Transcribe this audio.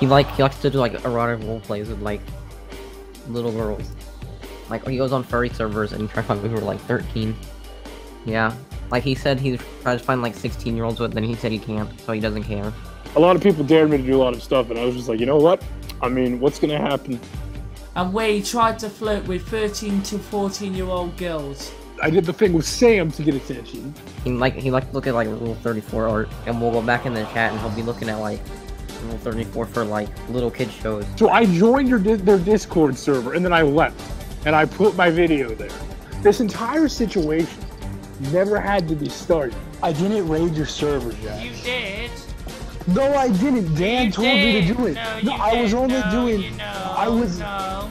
He like he likes to do like erotic role plays with like little girls. Like he goes on furry servers and he tries to find people who are like 13. Yeah. Like he said he tries to find like 16 year olds but then he said he can't, so he doesn't care. A lot of people dared me to do a lot of stuff, and I was just like, you know what? I mean, what's gonna happen? And where he tried to flirt with 13 to 14 year old girls. I did the thing with Sam to get attention. He like he likes to look at like Rule 34 art, and we'll go back in the chat and he'll be looking at like Rule 34 for like little kid shows. So I joined your, their Discord server, and then I left, and I put my video there. This entire situation never had to be started. I didn't raid your server, Jack. You did. No, I didn't. Dan You told me to do it. No, No, I was only No, doing. you know. I was. No.